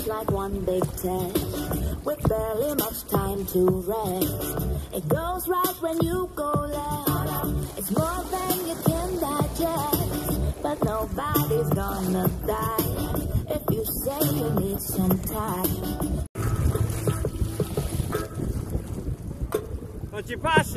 seems like one big test with barely much time to rest. It goes right when you go left. It's more than you can digest, but nobody's gonna die if you say you need some time. What you pass?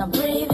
Now breathe